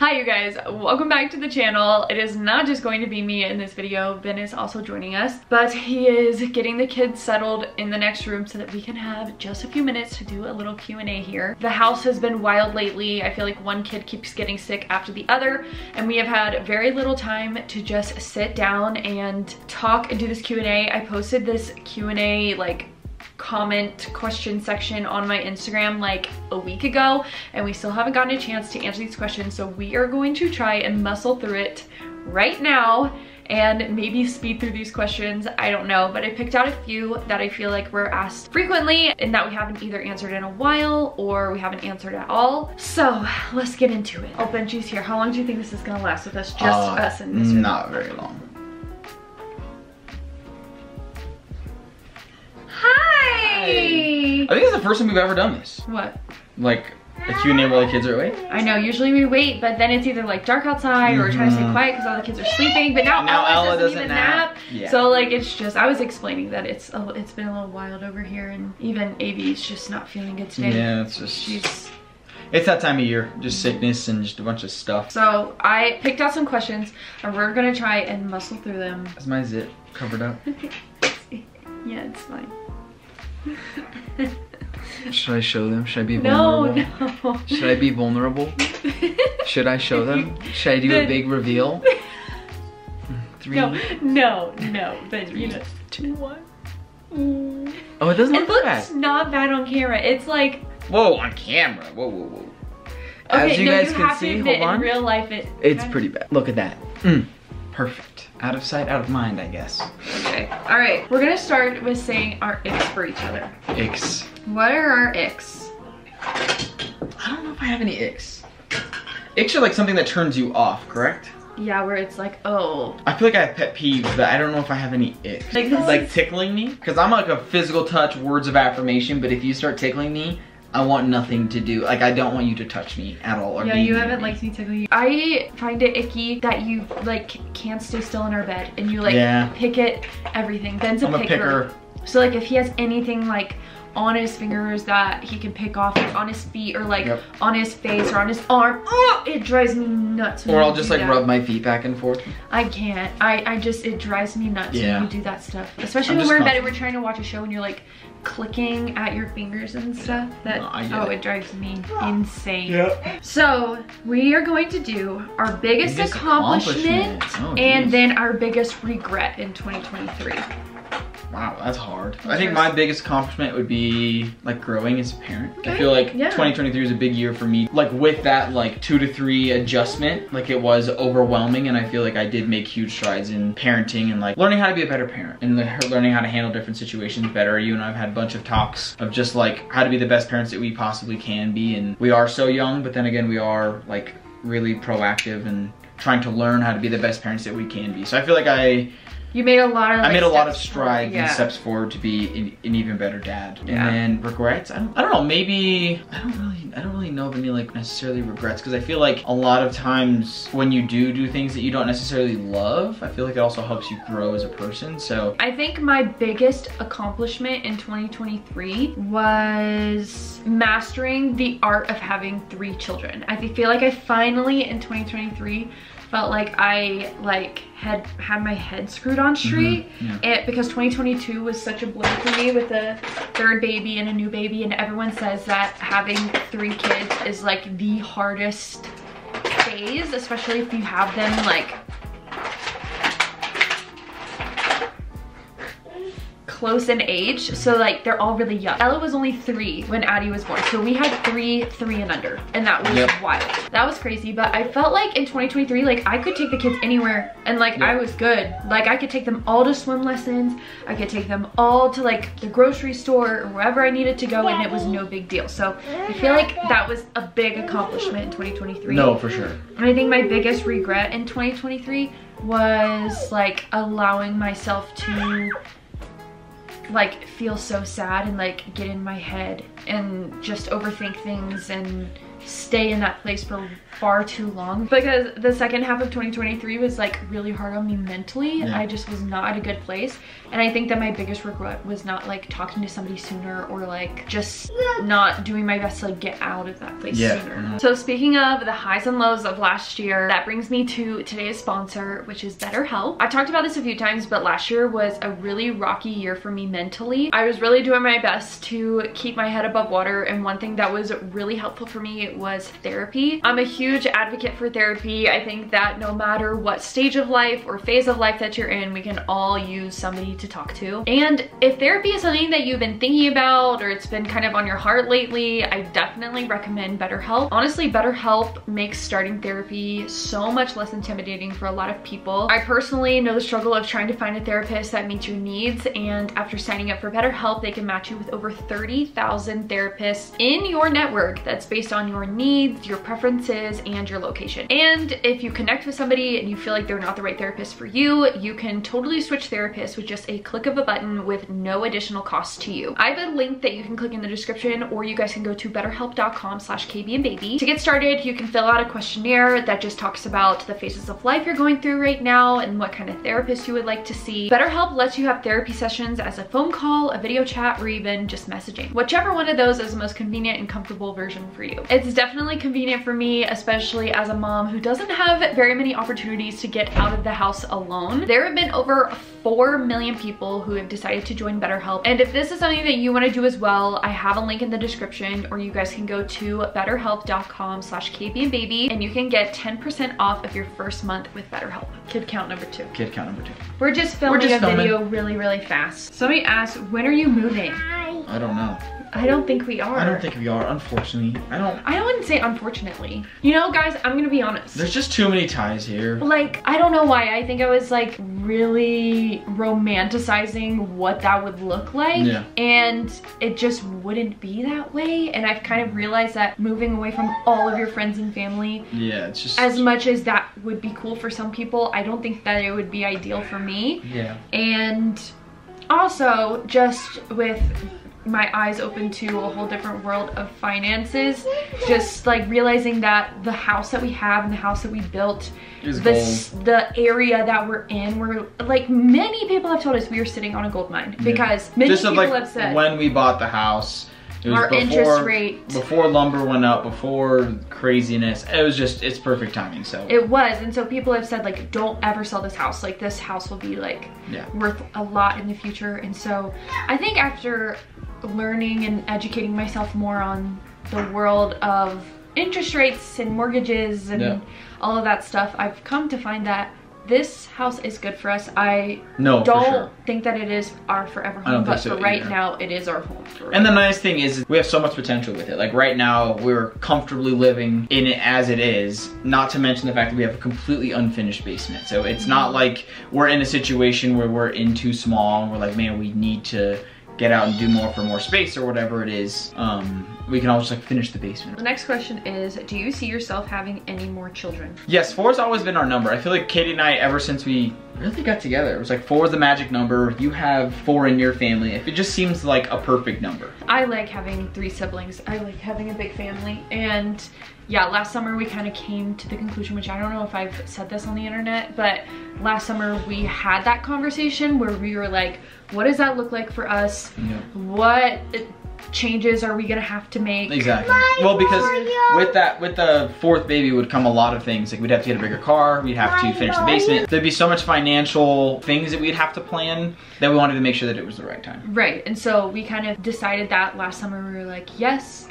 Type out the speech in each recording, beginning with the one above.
Hi you guys, welcome back to the channel. It is not just going to be me in this video, Ben is also joining us, but he is getting the kids settled in the next room so that we can have just a few minutes to do a little Q&A here. The house has been wild lately. I feel like one kid keeps getting sick after the other, and we have had very little time to just sit down and talk and do this Q&A. I posted this Q&A like comment question section on my Instagram like a week ago and we still haven't gotten a chance to answer these questions so we are going to try and muscle through it right now and maybe speed through these questions, I don't know. But I picked out a few that I feel like were asked frequently and that we haven't either answered in a while or we haven't answered at all. So let's get into it. Oh, Benji's here. How long do you think this is gonna last with us, just uh, us in this room? Not very long. I think it's the first time we've ever done this. What? Like a Q&A while the kids are awake. I know, usually we wait, but then it's either like dark outside or -hmm. trying to stay mm-hmm. quiet because all the kids are sleeping, but now, now Ella, doesn't, doesn't, even nap. nap. Yeah. So like it's just, I was explaining that it's a, it's been a little wild over here and even Avy's just not feeling good today. Yeah, it's just... She's... It's that time of year, just sickness and just a bunch of stuff. So I picked out some questions and we're gonna try and muscle through them. Is my zip covered up? yeah, it's fine. Should I show them? Should I be vulnerable? No, no. Should I be vulnerable? Should I show them? Should I do a big reveal? Three. No, no, no. But you know, two, one. Oh, it doesn't look bad. it looks not bad on camera. It's like. Whoa, on camera. Whoa, whoa, whoa. Okay, As you no, guys you can see, hold on. In real life, it. It's pretty bad. Look at that. Mm. Perfect. Out of sight, out of mind, I guess. Okay. All right. We're gonna start with saying our icks for each other. Icks. What are our icks? I don't know if I have any icks. Icks are like something that turns you off, correct? Yeah, where it's like, oh. I feel like I have pet peeves, but I don't know if I have any icks. Like, like tickling me? Because I'm like a physical touch, words of affirmation, but if you start tickling me, I want nothing to do. Like, I don't want you to touch me at all. Or yeah, you haven't liked me tickling you. I find it icky that you, like, can't stay still in our bed and you, like, yeah. pick it, everything. Ben's a I'm picker. A picker. So, like, if he has anything, like, on his fingers that he can pick off like on his feet or like yep. on his face or on his arm. Oh, it drives me nuts. or I'll just like that. rub my feet back and forth. I can't. I, I just, it drives me nuts yeah. when you do that stuff. Especially I'm when we're in bed and we're trying to watch a show and you're like clicking at your fingers and stuff. That, no, oh, it. it. drives me ah. insane. Yep. So we are going to do our biggest, biggest accomplishment, accomplishment. Oh, and then our biggest regret in 2023. Wow, that's hard. I think my biggest accomplishment would be like growing as a parent. Okay. I feel like yeah. 2023 is a big year for me. Like with that like two to three adjustment, like it was overwhelming and I feel like I did make huge strides in parenting and like learning how to be a better parent and learning how to handle different situations better. You and I have had a bunch of talks of just like how to be the best parents that we possibly can be and we are so young but then again we are like really proactive and trying to learn how to be the best parents that we can be. So I feel like I you made a lot of. Like, I made a lot of strides yeah. and steps forward to be an, an even better dad. Yeah. And then regrets. I don't, I don't know. Maybe I don't really. I don't really know of any like necessarily regrets because I feel like a lot of times when you do do things that you don't necessarily love, I feel like it also helps you grow as a person. So I think my biggest accomplishment in 2023 was mastering the art of having three children. I feel like I finally in 2023 felt like I like had had my head screwed on mm-hmm. straight mm -hmm. yeah. it, because 2022 was such a blur for me with a third baby and a new baby and everyone says that having three kids is like the hardest phase especially if you have them like close in age, so like they're all really young. Ella was only three when Addie was born, so we had three, three and under, and that was yep. wild. That was crazy, but I felt like in 2023, like I could take the kids anywhere, and like yep. I was good. Like I could take them all to swim lessons, I could take them all to like the grocery store or wherever I needed to go, and it was no big deal. So I feel like that was a big accomplishment in 2023. No, for sure. And I think my biggest regret in 2023 was like allowing myself to like feel so sad and like get in my head and just overthink things and stay in that place for far too long because the second half of 2023 was like really hard on me mentally. Yeah. I just was not at a good place. And I think that my biggest regret was not like talking to somebody sooner or like just not doing my best to like get out of that place yeah. sooner. Mm -hmm. So speaking of the highs and lows of last year, that brings me to today's sponsor, which is BetterHelp. I talked about this a few times, but last year was a really rocky year for me mentally. I was really doing my best to keep my head above water. And one thing that was really helpful for me was therapy. I'm a huge advocate for therapy. I think that no matter what stage of life or phase of life that you're in, we can all use somebody to talk to. And if therapy is something that you've been thinking about or it's been kind of on your heart lately, I definitely recommend BetterHelp. Honestly, BetterHelp makes starting therapy so much less intimidating for a lot of people. I personally know the struggle of trying to find a therapist that meets your needs and after signing up for BetterHelp, they can match you with over 30,000 therapists in your network that's based on your needs, your preferences, and your location. And if you connect with somebody and you feel like they're not the right therapist for you, you can totally switch therapists with just a click of a button with no additional cost to you. I have a link that you can click in the description or you guys can go to betterhelp.com slash kbandbaby. To get started, you can fill out a questionnaire that just talks about the phases of life you're going through right now and what kind of therapist you would like to see. BetterHelp lets you have therapy sessions as a phone call, a video chat, or even just messaging. Whichever one of those is the most convenient and comfortable version for you. It's definitely convenient for me, especially especially as a mom who doesn't have very many opportunities to get out of the house alone. There have been over 4 million people who have decided to join BetterHelp. And if this is something that you want to do as well, I have a link in the description or you guys can go to betterhelp.com slash kbandbaby and Baby and you can get 10% off of your first month with BetterHelp. Kid count number two. Kid count number two. We're just filming We're just a filming. video really, really fast. Somebody asked, when are you moving? I don't know. I don't think we are. I don't think we are, unfortunately. I don't. I wouldn't say unfortunately. You know, guys, I'm gonna be honest. There's just too many ties here. Like, I don't know why. I think I was like really romanticizing what that would look like. Yeah. And it just wouldn't be that way. And I've kind of realized that moving away from all of your friends and family. Yeah, it's just. As much as that would be cool for some people, I don't think that it would be ideal for me. Yeah. And also, just with my eyes open to a whole different world of finances. Just like realizing that the house that we have and the house that we built this the area that we're in we're like many people have told us we are sitting on a gold mine because many just people like have said when we bought the house it was our before, interest rate. before lumber went up before craziness. It was just it's perfect timing so. It was and so people have said like don't ever sell this house. Like this house will be like yeah. worth a lot in the future. And so i think after learning and educating myself more on the world of interest rates and mortgages and yeah. all of that stuff, I've come to find that this house is good for us. I no, don't sure. think that it is our forever home, but so for right either. now, it is our home. and the nice thing is, we have so much potential with it. Like right now, we're comfortably living in it as it is. Not to mention the fact that we have a completely unfinished basement. So it's not mm-hmm. like we're in a situation where we're in too small and we're like, man, we need to get out and do more for more space or whatever it is, um, we can all just like finish the basement. The next question is, do you see yourself having any more children? Yes, four's always been our number. I feel like Katie and I, ever since we really got together, it was like four is the magic number. You have four in your family. It just seems like a perfect number. I like having three siblings. I like having a big family. And yeah, last summer we kind of came to the conclusion, which I don't know if I've said this on the internet, but last summer we had that conversation where we were like, what does that look like for us? Yeah. What changes are we gonna have to make? Exactly. well, because with that, with the fourth baby would come a lot of things. Like we'd have to get a bigger car, we'd have to finish the basement. There'd be so much financial things that we'd have to plan that we wanted to make sure that it was the right time. Right, and so we kind of decided that last summer. We were like, yes,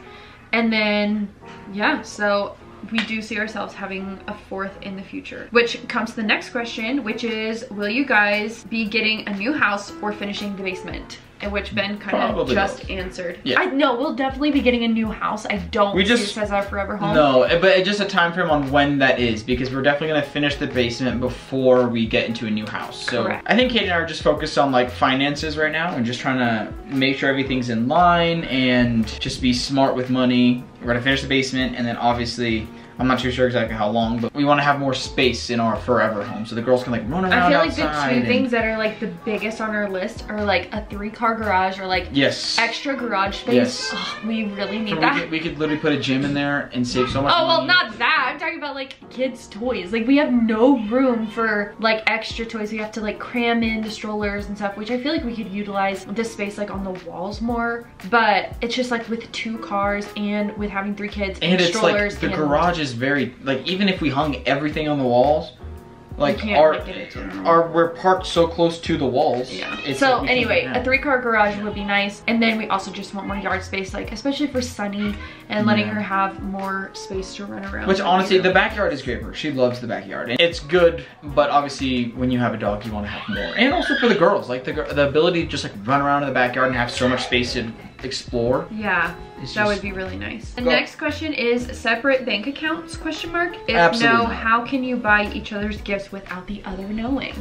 and then, yeah, so we do see ourselves having a fourth in the future. Which comes to the next question, which is, will you guys be getting a new house or finishing the basement? Which Ben kind of just both. answered. Yeah. I know we'll definitely be getting a new house. I don't we just, as our forever home. No, eh, but it's just a time frame on when that is because we're definitely gonna finish the basement before we get into a new house. So Correct. I think Kate and I are just focused on like finances right now and just trying to make sure everything's in line and just be smart with money. We're gonna finish the basement and then obviously I'm not too sure exactly how long, but we want to have more space in our forever home so the girls can like run around I feel like the two and- things that are like the biggest on our list are like a three car garage or like Yes. extra garage space. Yes. Oh, we really So need we, that. could, we could literally put a gym in there and save so much Oh well, not that. I'm talking about like kids' toys. Like we have no room for like extra toys. We have to like cram in the strollers and stuff, which I feel like we could utilize this space like on the walls more. But it's just like with two cars and with having three kids and, And it's strollers. like the and garage is very like even if we hung everything on the walls, like our like, get it to them. our we're parked so close to the walls. Yeah. it's so like anyway, a three car garage would be nice. And then we also just want more yard space, like especially for Sunny and letting Yeah. her have more space to run around. Which honestly, you the backyard is great for her. She loves the backyard. And it's good, but obviously when you have a dog, you want to have more. And also for the girls, like the, the ability to just like run around in the backyard and have so much space to explore. Yeah, It's that would be really nice. The Go. next question is separate bank accounts? Question mark. If Absolutely no, how can you buy each other's gifts without the other knowing?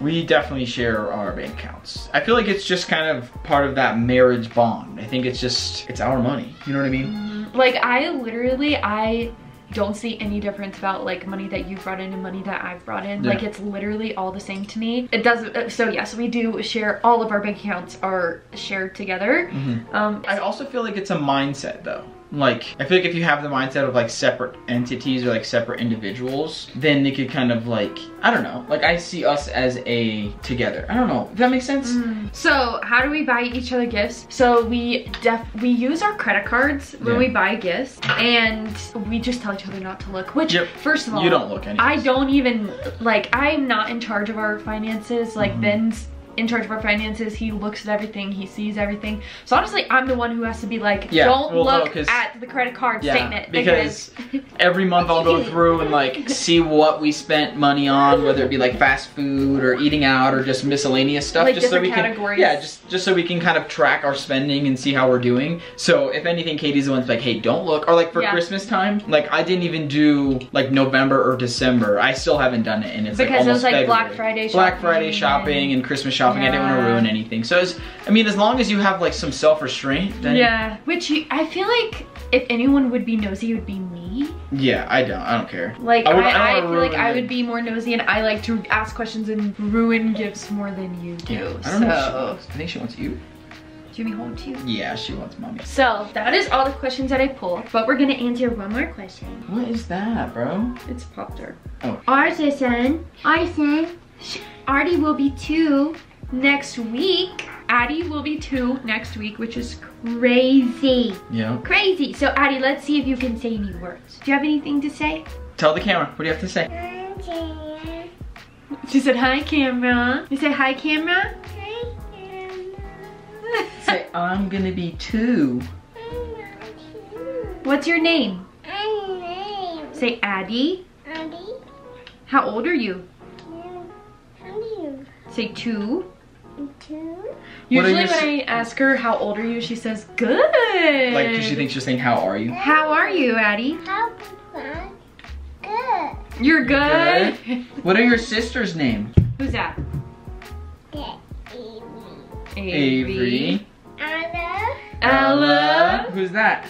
We definitely share our bank accounts. I feel like it's just kind of part of that marriage bond. I think it's just, it's our money. You know what I mean? Mm-hmm. Like I literally, I don't see any difference about like money that you've brought in and money that I've brought in. Yeah. Like it's literally all the same to me. It doesn't. uh, So yes, we do share. All of our bank accounts are shared together. Mhm. Um, I also feel like it's a mindset though. Like, I feel like if you have the mindset of like separate entities or like separate individuals, then they could kind of like, I don't know, like I see us as a together. I don't know. Does that make sense? So how do we buy each other gifts? So we def we use our credit cards when Yeah. we buy gifts, and we just tell each other not to look. Which, Yep. first of all, You don't look anyways. I don't even like. I'm not in charge of our finances. Like Mhm. Ben's in charge of our finances. He looks at everything. He sees everything. So honestly, I'm the one who has to be like, Yeah, don't well, no, at the credit card Yeah, statement because every month I'll go through and like see what we spent money on, whether it be like fast food or eating out or just miscellaneous stuff, Like just so we different can, categories. yeah, just just so we can kind of track our spending and see how we're doing. So if anything, Katie's the one's like, hey, don't look. Or like for Yeah. Christmas time, like I didn't even do like November or December. I still haven't done it, and it's like Because it was, almost like, Black February. Friday Black shopping Friday shopping and Christmas shopping. I didn't want to ruin anything. So it's, I mean, as long as you have like some self restraint, then yeah, which you, I feel like if anyone would be nosy, it would be me. yeah, I don't, I don't care. Like I would- I I, feel like ruin I would be more nosy and I like to ask questions and ruin gifts more than you do. Yeah, I so don't know. She wants. I think she wants you. Jimmy home too. Yeah, she wants mommy. So that is all the questions that I pulled, but we're gonna answer one more question. What is that, bro? It's Pop Tart. Oh. Addison, Addison, Addie will be two next week. Addie will be two next week, which is crazy. Yeah. Crazy. So Addie, let's see if you can say any words. Do you have anything to say? Tell the camera. What do you have to say? Hi, camera. She said hi camera. You say hi camera? Hi, camera. say, I'm gonna be two. two. What's your name? Say Addy. Addie. How old are you? Say two. Usually when I ask her how old are you, she says good. Like, cause she thinks you're saying, how are you? How are you, Addie? good You're good. What are your sister's name? Who's that? Avery. Avery. Anna. Ella. Who's that?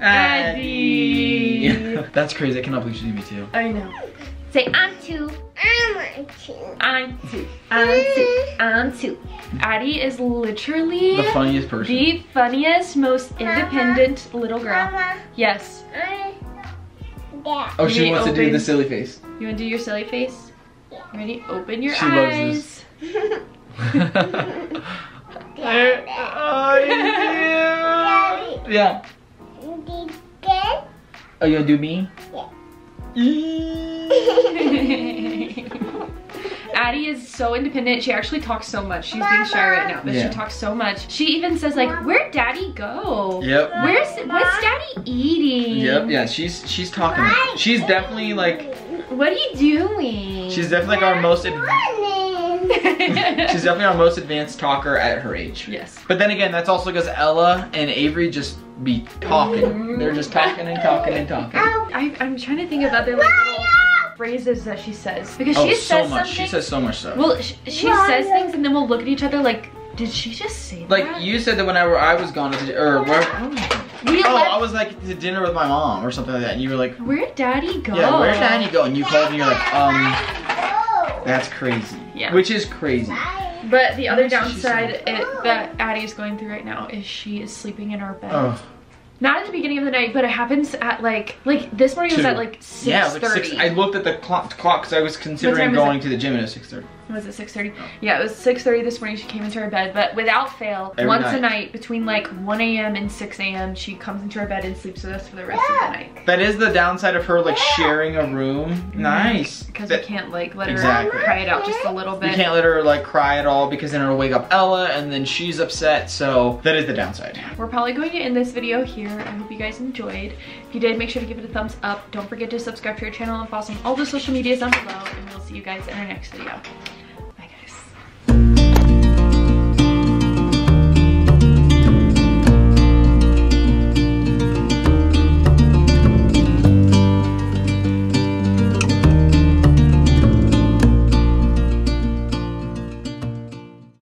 Addie. That's crazy. I cannot believe she's me too. I know. Say I'm two. I'm two. I'm two. I'm two. Addie is literally The funniest person. the funniest, most independent little girl. Yes. Oh, she You wants to do the silly face. You wanna do your silly face? Ready? Open your She loves eyes. yeah. Oh, you gonna do me? Addie is so independent. She actually talks so much. She's being shy right now, but Yeah. she talks so much. She even says like, "Where'd Daddy go? Yep. Where's what's Daddy eating? Yep. Yeah. She's she's talking. She's definitely like What are you doing? she's definitely like our most. Ad- she's definitely our most advanced talker at her age. yes. But then again, that's also because Ella and Avery just be talking. They're just talking and talking and talking. I, I'm trying to think of other like little phrases that she says because Oh, she so much. something. She says so much stuff. well, she, she says things and then we'll look at each other like, did she just say Like that? Like you said that whenever I was gone, or where, We oh, I was like to dinner with my mom or something like that, and you were like, Where'd Daddy go? Yeah, where'd Daddy go? And you called me, you're like, um, that's crazy. Yeah. Which is crazy. But the other downside it, that Addie is going through right now is she is sleeping in our bed. Oh not at the beginning of the night, but it happens at like, like this morning Two. was at like 6.30. Yeah, like 6, I looked at the clock because I was considering going to the gym at 6.30 was it 6.30? Oh. Yeah, it was 6.30 this morning she came into her bed, but without fail, Every once night. a night between like 1 a.m. and 6 a.m. she comes into her bed and sleeps with us for the rest yeah. of the night. That is the downside of her like yeah. sharing a room. Mm-hmm. Nice. Because we can't like let exactly. her cry it out just a little bit. We can't let her like cry at all because then it'll wake up Ella and then she's upset. So that is the downside. We're probably going to end this video here. I hope you guys enjoyed. If you did, make sure to give it a thumbs up. Don't forget to subscribe to our channel and follow us on all the social medias down below and we'll see you guys in our next video.